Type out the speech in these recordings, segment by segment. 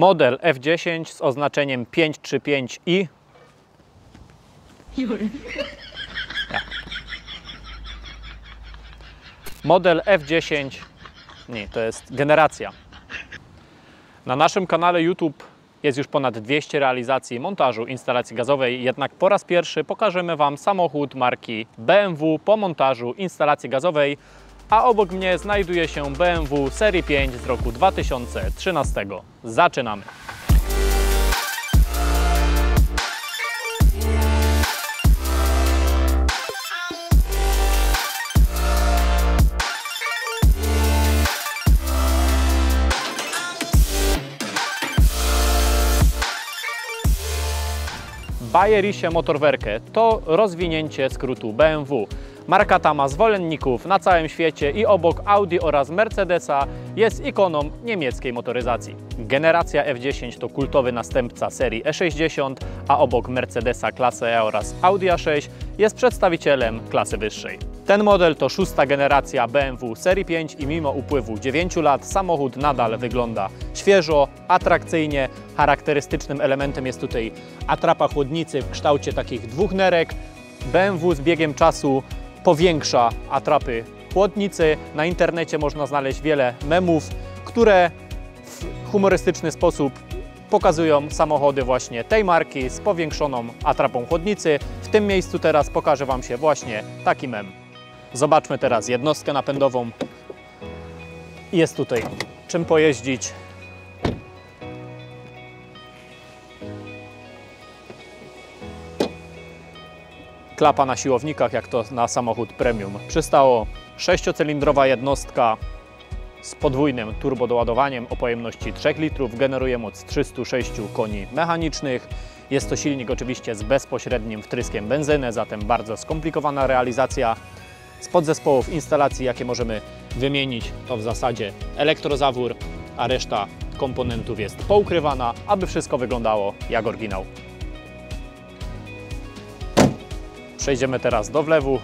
Model F10 z oznaczeniem 535i. Model F10, nie, to jest generacja. Na naszym kanale YouTube jest już ponad 200 realizacji montażu instalacji gazowej, jednak po raz pierwszy pokażemy Wam samochód marki BMW po montażu instalacji gazowej, a obok mnie znajduje się BMW Serii 5 z roku 2013. Zaczynamy! Bayerisie Motorwerke to rozwinięcie skrótu BMW. Marka ta ma zwolenników na całym świecie i obok Audi oraz Mercedesa jest ikoną niemieckiej motoryzacji. Generacja F10 to kultowy następca serii E60, a obok Mercedesa klasy E oraz Audi A6 jest przedstawicielem klasy wyższej. Ten model to szósta generacja BMW serii 5 i mimo upływu 9 lat samochód nadal wygląda świeżo, atrakcyjnie. Charakterystycznym elementem jest tutaj atrapa chłodnicy w kształcie takich dwóch nerek. BMW z biegiem czasu powiększa atrapy chłodnicy. Na internecie można znaleźć wiele memów, które w humorystyczny sposób pokazują samochody właśnie tej marki z powiększoną atrapą chłodnicy. W tym miejscu teraz pokażę Wam się właśnie taki mem. Zobaczmy teraz jednostkę napędową. Jest tutaj czym pojeździć. Klapa na siłownikach, jak to na samochód premium przystało. Sześciocylindrowa jednostka z podwójnym turbodoładowaniem o pojemności 3 litrów generuje moc 306 koni mechanicznych. Jest to silnik oczywiście z bezpośrednim wtryskiem benzyny, zatem bardzo skomplikowana realizacja. Z podzespołów instalacji, jakie możemy wymienić, to w zasadzie elektrozawór, a reszta komponentów jest poukrywana, aby wszystko wyglądało jak oryginał. Przejdziemy teraz do wlewu.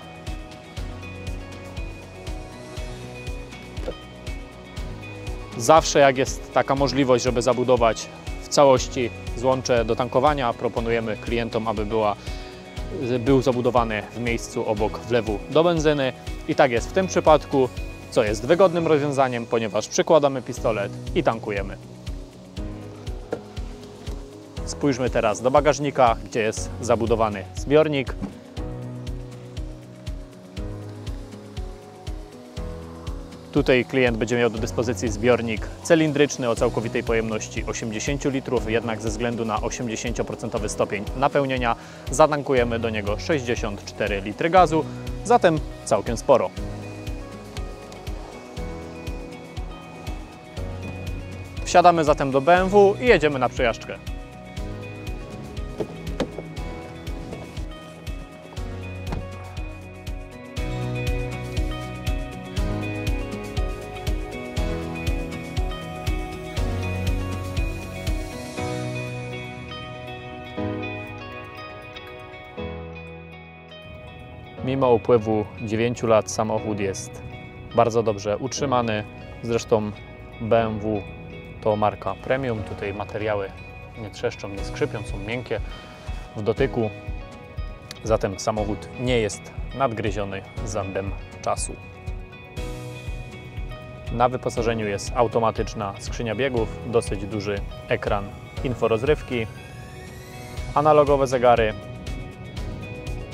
Zawsze jak jest taka możliwość, żeby zabudować w całości złącze do tankowania, proponujemy klientom, aby była, był zabudowany w miejscu obok wlewu do benzyny. I tak jest w tym przypadku, co jest wygodnym rozwiązaniem, ponieważ przykładamy pistolet i tankujemy. Spójrzmy teraz do bagażnika, gdzie jest zabudowany zbiornik. Tutaj klient będzie miał do dyspozycji zbiornik cylindryczny o całkowitej pojemności 80 litrów, jednak ze względu na 80% stopień napełnienia zatankujemy do niego 64 litry gazu, zatem całkiem sporo. Wsiadamy zatem do BMW i jedziemy na przejażdżkę. Mimo upływu 9 lat samochód jest bardzo dobrze utrzymany. Zresztą BMW to marka premium. Tutaj materiały nie trzeszczą, nie skrzypią, są miękkie w dotyku. Zatem samochód nie jest nadgryziony zębem czasu. Na wyposażeniu jest automatyczna skrzynia biegów, dosyć duży ekran inforozrywki, analogowe zegary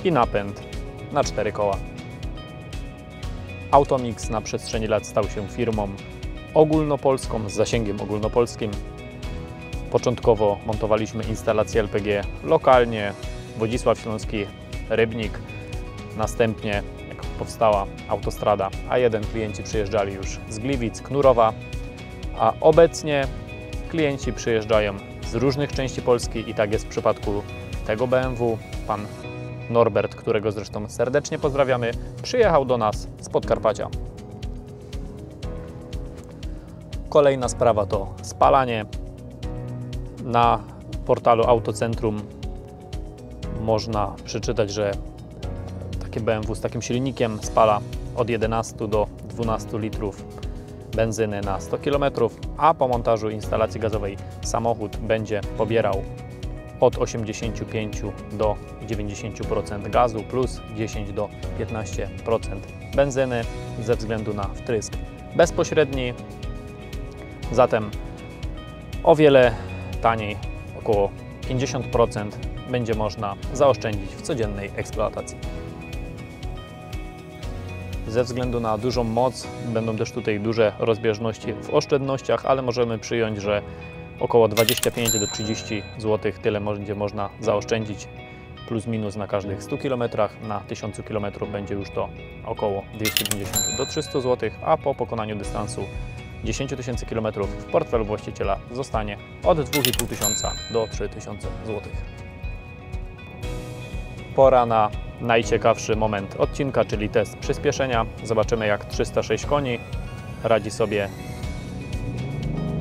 i napęd na cztery koła. Automix na przestrzeni lat stał się firmą ogólnopolską z zasięgiem ogólnopolskim. Początkowo montowaliśmy instalację LPG lokalnie, Wodzisław Śląski, Rybnik. Następnie, jak powstała autostrada A1, klienci przyjeżdżali już z Gliwic, Knurowa, a obecnie klienci przyjeżdżają z różnych części Polski i tak jest w przypadku tego BMW. Pan Norbert, którego zresztą serdecznie pozdrawiamy, przyjechał do nas z Podkarpacia. Kolejna sprawa to spalanie. Na portalu Autocentrum można przeczytać, że takie BMW z takim silnikiem spala od 11 do 12 litrów benzyny na 100 km, a po montażu instalacji gazowej samochód będzie pobierał od 85 do 90% gazu plus 10 do 15% benzyny ze względu na wtrysk bezpośredni. Zatem o wiele taniej, około 50% będzie można zaoszczędzić w codziennej eksploatacji. Ze względu na dużą moc będą też tutaj duże rozbieżności w oszczędnościach, ale możemy przyjąć, że około 25 do 30 zł tyle będzie można zaoszczędzić plus minus na każdych 100 km, na 1000 km będzie już to około 250 do 300 zł, a po pokonaniu dystansu 10 tysięcy km w portfelu właściciela zostanie od 2,5 tysiąca do 3000 zł. Pora na najciekawszy moment odcinka, czyli test przyspieszenia. Zobaczymy jak 306 koni radzi sobie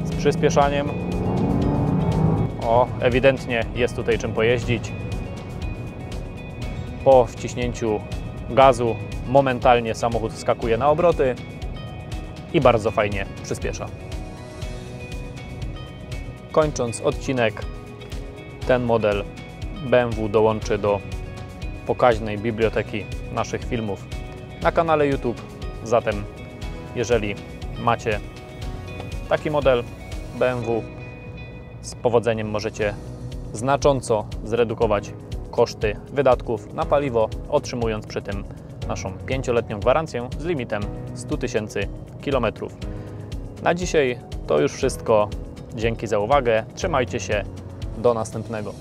z przyspieszaniem. O, ewidentnie jest tutaj czym pojeździć. Po wciśnięciu gazu momentalnie samochód skakuje na obroty i bardzo fajnie przyspiesza. Kończąc odcinek, ten model BMW dołączy do pokaźnej biblioteki naszych filmów na kanale YouTube. Zatem, jeżeli macie taki model BMW, z powodzeniem możecie znacząco zredukować koszty wydatków na paliwo, otrzymując przy tym naszą pięcioletnią gwarancję z limitem 100 tysięcy kilometrów. Na dzisiaj to już wszystko. Dzięki za uwagę. Trzymajcie się. Do następnego.